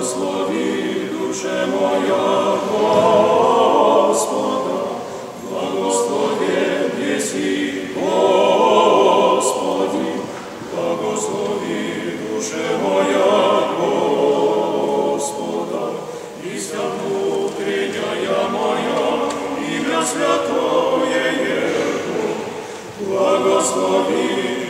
Благослови, душе моя, Господа, благословен еси, Господи, благослови, душе моя, Господа, и вся внутренняя моя, имя святое Его, благослови,